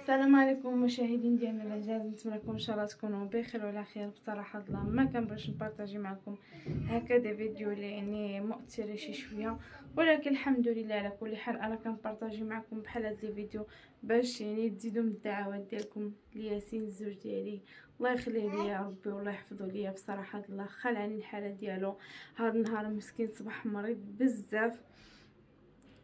السلام عليكم مشاهدين ديالنا الاعزاء نتمنى لكم إن شاء الله تكونوا بخير وعلى خير. بصراحة الله ما كنبغيش نبارطاجي معكم هكذا فيديو اللي يعني مؤثر شي شوية. ولكن الحمد لله على كل حال أنا كنبارطاجي معكم بحال هاد الفيديو باش يعني تزيدوا من الدعوات ديالكم لياسين الزوج ديالي. الله يخليه ليا ربي والله يحفظه ليا. بصراحة الله خلعني الحالة ديالو. هاد النهار مسكين صباح مريض بزاف.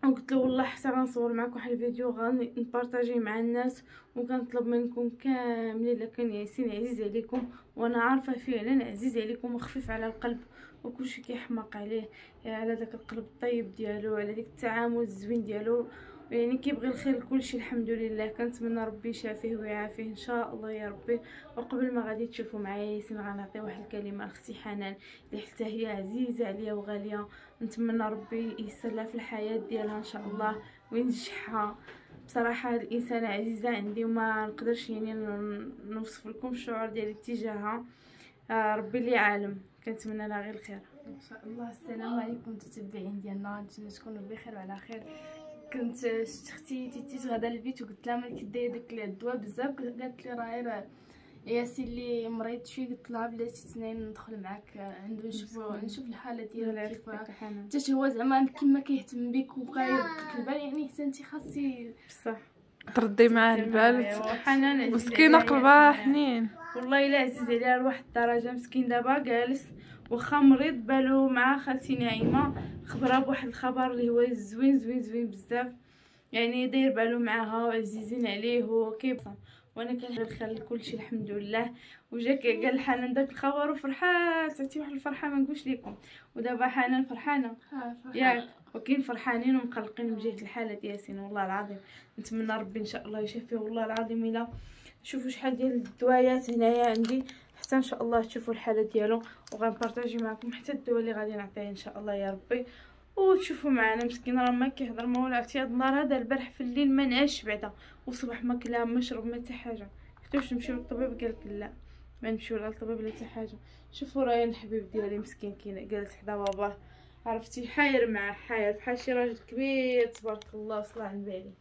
وقلت له والله حتى غنصور معكم واحد الفيديو غنبارطاجي مع الناس وكنطلب منكم كاملين إلا كان ياسين عزيز عليكم وأنا عارفة فعلا عزيز عليكم وخفيف على القلب وكلشي كيحماق عليه على داك القلب الطيب ديالو على ديك التعامل الزوين ديالو. يعني كيبغي الخير لكلشي الحمد لله. كنتمنى ربي يشافيه ويعافيه. إن شاء الله يا ربي. وقبل ما غادي تشوفوا معايا ياسين غنعطي واحد الكلمة لاختي حنان. اللي حتى هي عزيزة عليا وغالية. نتمنى ربي ييسر لها في الحياة ديالها إن شاء الله. وينجحها بصراحة الانسانه عزيزه عندي وما نقدرش يعني نوصف لكم الشعور ديالي تجاهها آه ربي اللي عالم. كنتمنى لها غير الخير. إن شاء الله. السلام عليكم متتبعين ديالنا. نتمنى تكونوا بخير وعلى خير. كنت شفت أختي تيتي غدا للبيت وقلت لها مالك داير داك الدواء بزاف قالت لي راه غير ياسين اللي مريض شوية قلت لها بلاتي تنين ندخل معاك عنده نشوف نشوف الحالة ديالو كيف. حتى هو زعما كيما كيهتم بك وبقى يردك البال يعني حتى انت خاصي بصح. تردي معاه البال مسكينة قلبها حنين والله إلا عزيز عليها لواحد الدرجة مسكين دابا جالس. واخا مريض بالو مع خالتي نعيمة خبرها بواحد الخبر اللي هو زوين زوين زوين بزاف. يعني داير بالو معاها وعزيزين عليه وكيبصم وأنا كنحب الخير لكلشي الحمد لله. وجاك قال حنان داك الخبر وفرحات عرفتي واحد الفرحة ما نقولش لكم ودابا حنان فرحانة. ياك وكاين فرحانين ومقلقين من جهة الحالة ديال ياسين والله العظيم. نتمنى ربي إن شاء الله يشافيه والله العظيم إلا شوفوا شحال ديال الدوايات هنايا عندي. حتى إن شاء الله تشوفوا الحالة ديالو وغنبارطاجي معكم حتى الدواء اللي غادي نعطيه إن شاء الله يا ربي. وتشوفوا معنا مسكين راه ما كيهضر ما ولا عرفتي هاد النهار هذا البارح في الليل ما نعش بعدا. وصبح ما كلا ما شرب ما حتى حاجة. قلت واش نمشيو للطبيب؟ قال لك لا. ما نمشيو للطبيب لا حتى حاجة. شوفوا ريان الحبيب ديالي مسكين كاين جالس حدا باباه. عرفتي حاير معاه حاير. بحال شي راجل كبير تبارك الله صلاه على البالي.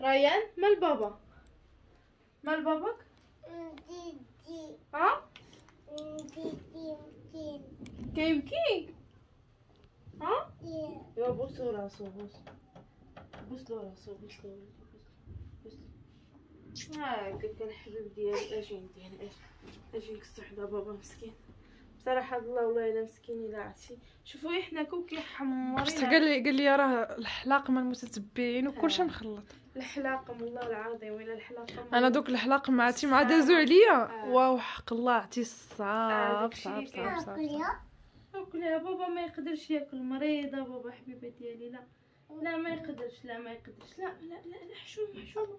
ريان مال بابا. مال باباك؟ ها كيبكي ها يا بوسو راسو بوس بوس له راسو بوس له بوس هاكا كان حبيب ديالي أجي عندي أنا أجي أجي نكسو حدا بابا مسكين. بصراحة الله والله إلا مسكين إلا عرفتي. شوفوا حنا كون كيحمر قال لي قال لي راه الحلاقم المتتبعين وكلشي مخلط. الحلاقم والله العظيم ولا الحلاقم أنا دوك الحلاقم عرفتي مع دازو عليا. واو حق الله عرفتي صعاب صعاب صعاب صعاب كلها بابا ما يقدرش ياكل مريضة بابا حبيبة ديالي. لا لا ما يقدرش لا ما يقدرش. لا لا لا, لا حشومه حشومه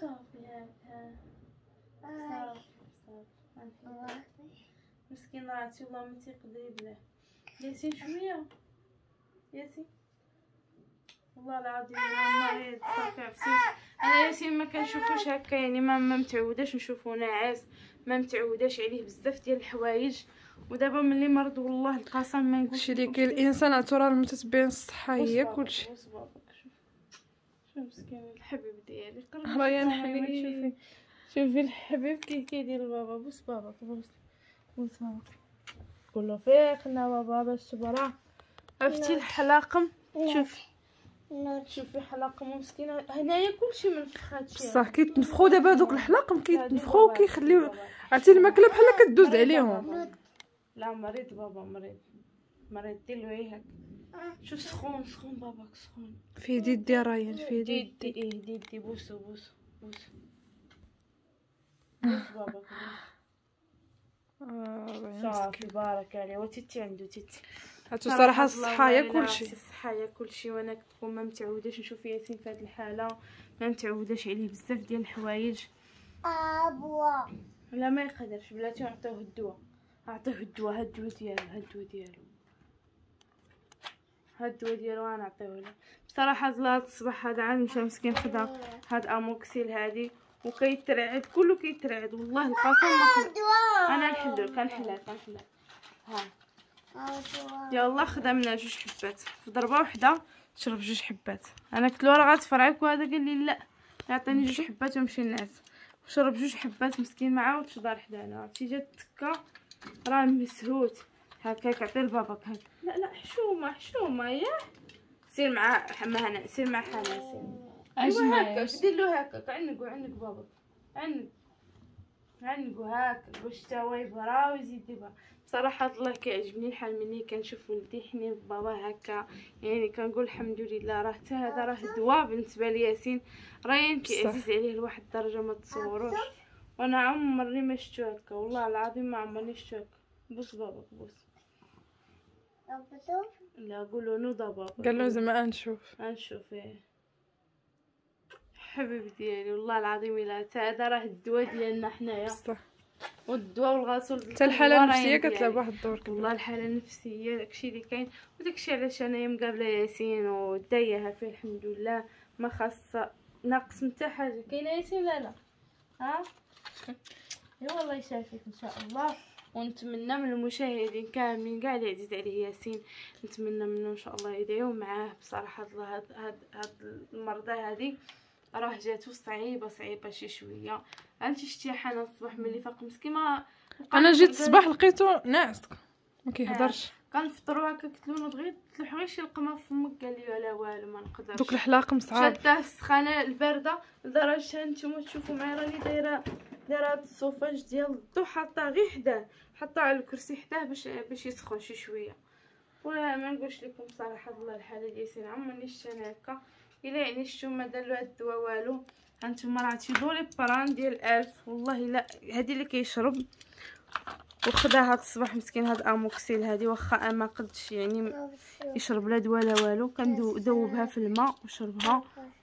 صافي هاك صافي صافي. مسكين راتي والله ما تيقدر يبلع ياسين شوية ياسين والله العظيم مريض صافي عرفتي أنا ياسين ما كنشوفوش هكا يعني ما ما متعوداش نشوفو ناعس ما متعوداش عليه بزاف ديال الحوايج ودابا ملي مرض والله القسم ما نقولش شي اللي كاين الانسان ترى المتتبعين الصحه هي كلشي شوف مسكين الحبيب ديالي ريان حبيبي شوفي الحبيب كي كيدير بابا بوس بابا بوس قول له فيقنا بابا باش تبرا عرفتي الحلاقم شوفي. شوفي حلاقم مسكينة. هنايا كلشي منفخ هادشي بصح كيتنفخو دابا دوك الحلاقم كيتنفخو وكيخليو عرفتي الماكلة بحال كدوز عليهم. لا مريض بابا مريض. مريض دير له هيك. شوف سخون سخون باباك سخون. في يدي دي ريان في يدي دي. إيه دي دي. بوسو بوسو بوسو. بوس باباك صافي بارك عليه وتيتي عنده تيتي هاتو صراحة الصحه هي كلشي الصحه هي كلشي وأنا كنكون ما متعوداش نشوف ياسين في هذه الحالة. ما متعوداش عليه بزاف ديال الحوايج. ابوا لا ما يقدرش. بلاتي نعطيوه الدواء. اعطيه الدواء. هاد الدواء ديالو هاد الدواء ديالو. هاد الدواء ديالو غنعطيه له بصراحة هاد الصباح هذا عاد مشى مسكين خدا. هاد أموكسيل هادي. وكيترعد كله كيترعد والله القسم ما أنا نحلو كنحلها كنحلها ها. يلا خدا منها جوج حبات. في ضربه وحدة شرب جوج حبات. أنا قلت له راه غتفرعك وهذا قال لي لا يعطيني جوج حبات ويمشي الناس. وشرب جوج حبات مسكين ما عاودش دار حدانا. عرفتي؟ جات تكا راه مسهوت. هكاك عطي لباباك هكا. لا لا حشومة حشومة ياه. سير مع حما هنا سير مع حنا سير. ايوا هكا دير له هكا عنقو عنق باباك عنق عنقو هكا واش تا هو يبرا ويزيد يبرا بصراحة الله كيعجبني الحال مني كنشوف ولدي حنين بابا هكا يعني كنقول الحمد لله راه حتى هذا راه دواء بالنسبة لياسين راه يمكن صح. عزيز عليه لواحد الدرجة ما تصوروش. وأنا عمري ما شفتو هكا والله العظيم ما عمرني شفتو هكا. بوس باباك بوس. لا قولوا نوضه بابا. قال له زعما نشوف غنشوف إيه. حبيب ديالي والله العظيم الا هذا راه الدواء ديالنا حنايا. بصح. والدواء والغسول حتى الحالة النفسية كتلعب. واحد الدور كبير والله الحالة النفسية داكشي اللي كاين وداكشي علاش أنايا مقابلة ياسين ودايها فيه الحمد لله. ما خاصة ناقص من حتى حاجة. كاينة ياسين لا لا؟ ها؟ إي والله يشافيك إن شاء الله. ونتمنى من المشاهدين كاملين كاع اللي عزيز عليه ياسين. نتمنى منه إن شاء الله يدعيو معاه. بصراحة الله هاد هاد هاد المرضى هذه راه جاتو صعيبة صعيبة شي شوية. انت شتي حنا الصباح ملي فاق مسكين ما أنا جيت الصباح لقيتو ناعس. ما كيهضرش. كنفطروا هكا قلت له نوض غير تلوح غير شي لقمة في فمك. قال لي لا والو ما نقدرش. دوك الحلاقم صعاب شاده السخانة الباردة لدرجة نتوما تشوفوا معايا راني دايرة دايرة هاد الصوفاج ديال الضو حاطاه غير حداه حاطاه على الكرسي حداه باش باش يسخن شي شوية. ولا ما نقولش لكم صراحة الله الحالة ديال ياسين عمرني أنا هكا. الا يعني شفتو ما دار له هاد الدواء والو هانتوما راه Doliprane ديال ألف. والله لا هادي اللي كيشرب. وخدها هاد الصباح مسكين هاد Amoxil هادي واخا ما قدش يعني يشرب لا دواء لا والو كندوبها في الماء وشربها.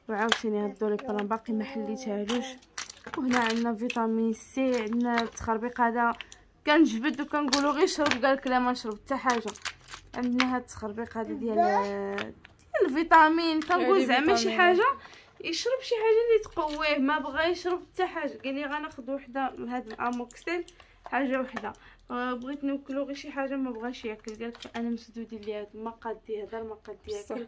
وعاوتاني هاد Doliprane باقي ما حليتهالوش. وهنا عندنا فيتامين سي عندنا التخربيق هذا. كنجبد وكنقولوا غير شرب قالك لا ما نشرب حتى حاجة. عندنا هاد التخربيق هذا ديال ديال الفيتامين. كنقول زعما شي. حاجة يشرب شي حاجة اللي تقويه. ما بغى يشرب حتى حاجة. قال لي غناخذ وحدة من هاد ال Amoxil حاجة وحدة. آه، بغيت نوكلو غير شي حاجة ما بغاش ياكل. قالك أنا مسدود ليا ما قاد يهضر ما قاد بصح. ياكل.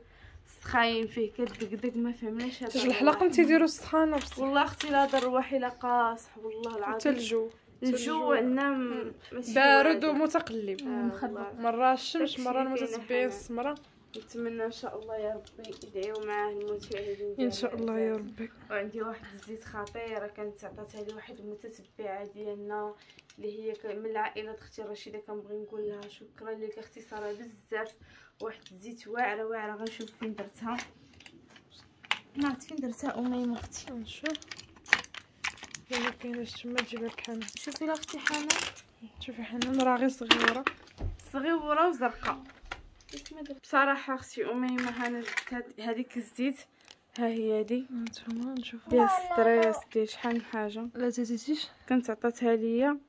سخاين فيه كدقدق ما فهمناش هذا جوج الحلاقم تيديروا السخانه بصح والله أختي لا ضر روحي لا قاصح والله حتى العظيم الجو الجو. عندنا بارد. ومتقلب. آه،. مرة الشمس كاين المتتبعين حنا. نتمنى إن شاء الله يا ربي يدعيو معاه المشاهدين إن شاء الله يا. ربي. وعندي واحد الزيت خطيره كانت عطاتها لي واحد المتتبعه ديالنا اللي هي من العائله أختي رشيده كنبغي نقول لها شكرا لك أختي صرا بزاف. واحد الزيت واعرة واعرة غنشوف فين درتها. ما عرفت فين درتها اميمه أختي نشوف الا كايناش تما تجيب لك حنان شوفي لا أختي حنان. شوفي حنان راه غير صغيرة. صغيرة وزرقاء. بصراحة أختي اميمه هانا جبت هذيك الزيت. ها هي هادي. هانتوما نشوف ديال ستريس ديال شحال من حاجة؟ لا تزيديش كنت عطاتها ليا.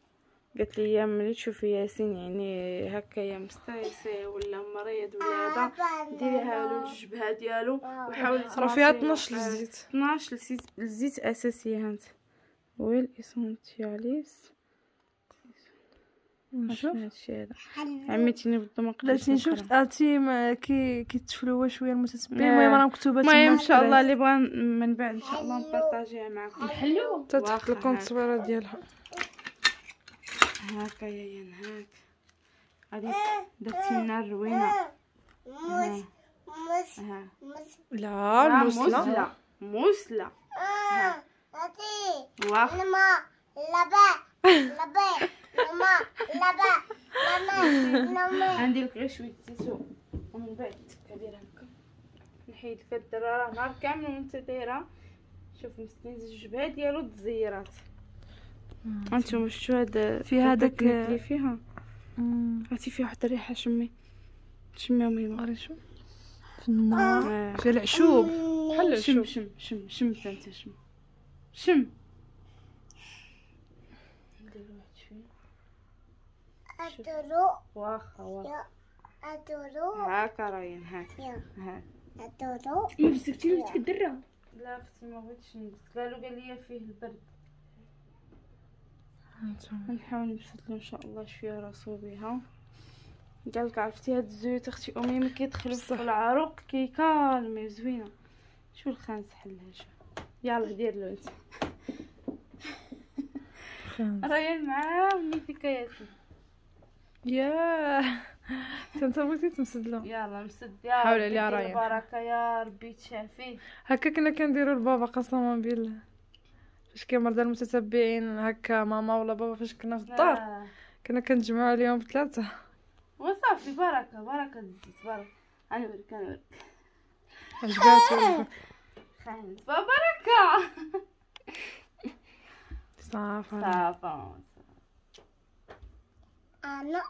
قالت لي ملي تشوفي ياسين يعني هكا يا مستريسي ولا مريض ولا هذا. ديريها له الجبهة ديالو وحاولي راه فيها تماصي- 12 آه، الزيت. 12 الزيت الزيت أساسي هانت. ويل اسونتياليس هذا. عميتيني قدرتش تنشوف نقرا. عرفتي ما كي كيتفلوا شوية المتتبعين. المهم راه مكتوبه تما المهم إن شاء الله. اللي بغى من بعد إن شاء الله نبارطاجيها معكم. الحلو حتى تحط واخا لكم هاك. التصويره ديالها. هاكا يا ين هاك. غادي درتي لنا الروينة. ها. ها. لا لا الموس لا مسلة مسلة ها واخ عندي لك غير شوية زيتون ومن بعد ديالها هكا. نحيد راه نهار كامل وانت دايرة. شوف مسكين جبهة ديالو تزيرات. هانتوما شفتو هاد فيها هاد داك- اللي فيها؟ عرفتي فيها واحد الريحة شمي. شمي ميمة غير شو. في النار آه. في العشوب. بحال شم العشوب. شم شم شم انت شم. شم. شوية واخا واخا. هاكا راين هاك هاك ما مسكتي له تكدرها لا أختي ما بغيتش نبت قالوا قال لي فيه البرد. هانتوما. غنحاول نبسط له إن شاء الله شوية راسو بها قالك عرفتي هاد الزيوت أختي أمي ملي كيدخلوا في. العروق كيكالمي زوينة. شو الخانس حلها شوف يلا دير له أنت. ريان معاه مني فيك يا انت بغيتي تمسد له يلا مسد. يا عليها دير ريان. البركة يا ربي تشافيه هكا كنا كنديرو لبابا قسما بالله. فاش كيمرض المتتبعين هكا ماما ولا بابا فاش كنا في الدار. كنا كنجمعوا عليهم بثلاثة. وصافي بركة بركة الزيت بركة. أنا برك أنا برك. عجباتو خانت بركة. صافي صافا. أنا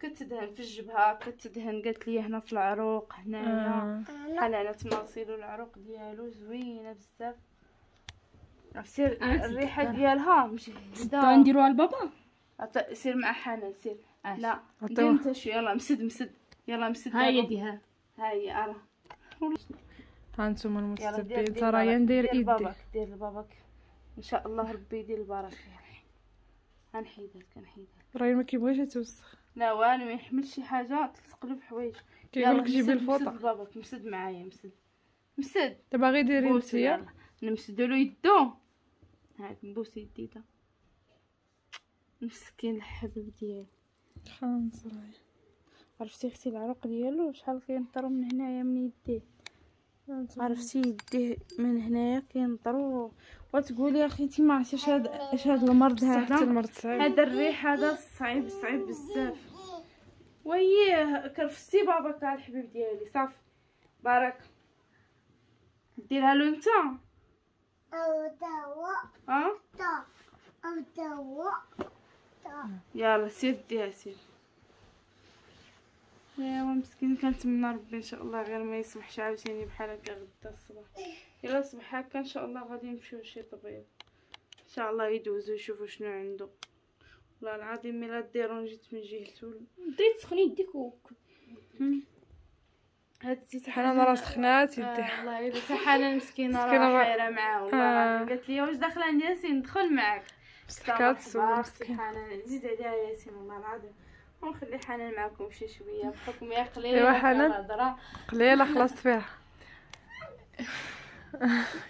كتدهن في الجبهة كتدهن قالت لي هنا في العروق هنايا. آه. بحال أنا تماصيلو العروق ديالو زوينة بزاف. سير الريحة ديالها مجهده نديروها لبابا سير مع حنان سير. لا. دير أنت شو يلا مسد مسد. يلا مسد. ها هي دابا. دي ها ها هي ارى ها المتتبعين دير ترى. ندير دير ايدي لباباك دير لباباك. إن شاء الله ربي يدير البركة. يا رحي غنحيدك غنحيدك راهي ما كيبغيش يتوسخ. لا والو ما يحمل شي حاجة تلصق له في حوايج كيقول لك جيبي الفوطة. مسد باباك مسد معايا مسد. مسد. دابا غير ديري نتيا يلا. نمسدو له يدو. هاك نبوس يدي دا مسكين الحبيب ديالي. خانز راهي عرفتي أختي العروق ديالو؟ شحال كينطرو من هنايا من يديه. عرفتي يديه من هنايا كينطرو. وتقولي يا أخي انتي ما عرفتيش هاد اش هاد المرض هذا؟ المرض صعيب. هذا الريح هذا صعيب صعيب بزاف. وييه كرفتي باباك على الحبيب ديالي صافي. بارك. ديرها له انت. أو دواء ها؟ أو دواء يلا سير ديها سير. ايوا مسكين كنتمنى ربي إن شاء الله غير ما يصبحش عاوتاني بحال هكا غدا الصباح. إلا صبح هكا إن شاء الله غادي نمشيو لشي طبيب. إن شاء الله يدوزو يشوفوا شنو عنده. والله العظيم إلا ديرونجيت من جهته بديت تسخني يديك و هاد الزيت حنان راه سخنات آه، يديها والله الا حتى حنان مسكينة راه حايره معاه. والله آه. قالت لي واش داخلة عند ياسين؟ ندخل معاك. سكات سول حنان عزيز عليها ياسين والله العظيم. ونخلي حنان معكم شي شوية بحكم يا قليلة إيوا في حنان. قليلة خلصت فيها.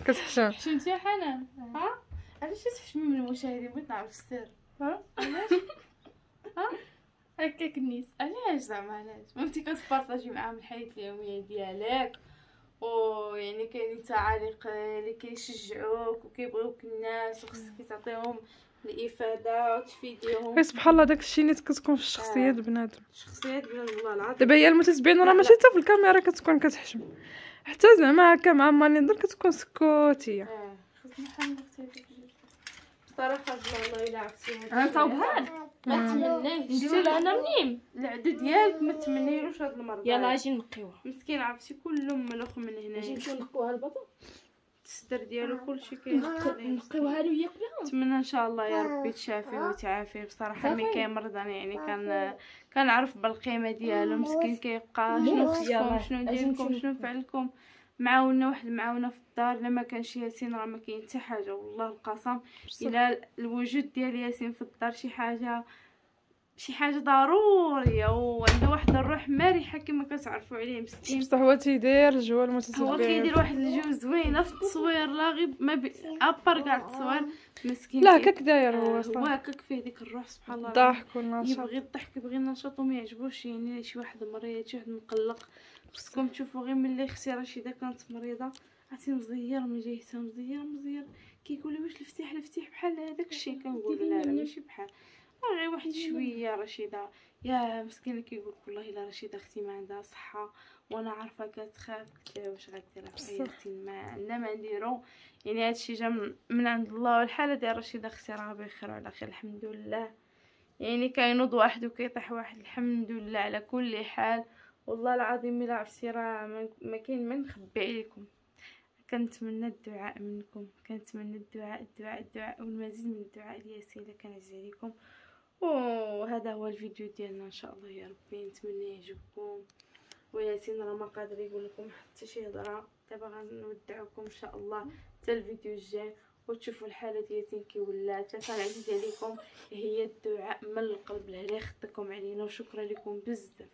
كتحشم حشمتي يا حنان. ها؟ علاش تحشمي من المشاهدين؟ بغيت نعرف السر. ها؟ علاش؟ ها؟ هكاك النيت علاش زعما؟ علاش؟ مامتي كتبارطاجي معاهم الحياة اليومية ديالك. ويعني كاينين تعاليق اللي كيشجعوك وكيبغيوك الناس وخصك تعطيهم الافاده وتفيديهم. سبحان الله داك الشيء نيت كتكون في الشخصيه د بنادم. شخصيات ديال الله العظيم. دابا هي المتتبعين راه لا، ماشي. حتى في الكاميرا كتكون كتحشم. حتى زعما هكا مع ماليندر كتكون سكوتية. آه خصني أختي. بصراحة والله إلا عرفتي صوبها ما تمنيش شتي نديرو أنا منين العدو ديالك ما تمنيلوش هاد المرض يلا هذا. أجي نقيوها. مسكين عرفتي كلهم ملوخ من أجي هنايا نمشيو نقوها لبابا الصدر ديالو كلشي كاين نقيوها له ياكلها نتمنى إن شاء الله يا ربي تشافي وتعافي. بصراحة ملي. كيمرض أنا يعني كان كنعرف بالقيمة ديالو مسكين كيبقى. شنو خصكم. شنو ندير لكم شنو نقول. نفعلكم معاونا واحد المعاونة في الدار. إلا ما كانش ياسين راه ما كاين حتى حاجة والله القسم. إلى الوجود ديال ياسين في الدار شي حاجة شي حاجة ضرورية وعنده واحد الروح مرحة كما كتعرفوا عليه مسكين. بصح هو تيدير جوا هو المتتبعين كيدير واحد الجو زوينه في التصوير لا غير ما بي... أبر كاع التصوير مسكين لا هكاك داير هو آه، هو صح هكاك فيه ديك الروح سبحان الله. الضحك والنشاط. يبغي الضحك يبغي النشاط وما يعجبوش. يعني شي واحد مريض شي واحد مقلق. خصكم تشوفوا غير ملي أختي رشيده كانت مريضة. عرفتي مزير من جهتها مزير مزير. كيقول لي واش الفتيح الفتيح بحال هذاك الشيء كنقول لا لا ماشي بحال. غير واحد شوية رشيدة. يا مسكينة كيقول والله إلا رشيدة أختي ما عندها صحة وأنا عارفة كتخاف. واش غدير بصح. ياسين ما عندنا ما نديرو. يعني هادشي جا من- عند الله. والحالة ديال رشيدة أختي راه بخير وعلى خير الحمد لله. يعني كينوض واحد وكيطيح واحد الحمد لله على كل حال. والله العظيم إلا عرفتي راه ما- كاين ما نخبي عليكم. كنتمنى الدعاء منكم. كنتمنى الدعاء الدعاء الدعاء والمزيد من الدعاء لياسين. إلا كان عزيز عليكم. وهذا هو الفيديو ديالنا إن شاء الله يا ربي. نتمنى يعجبكم. وياسين راه ما قادر يقول لكم حتى شي هضرة. دابا غنودعكم إن شاء الله حتى الفيديو الجاي. وتشوفوا الحالة ديال ياسين كي ولات كان عزيز عليكم. هي الدعاء من القلب. لهلا يخطيكم علينا. وشكرا لكم بزاف.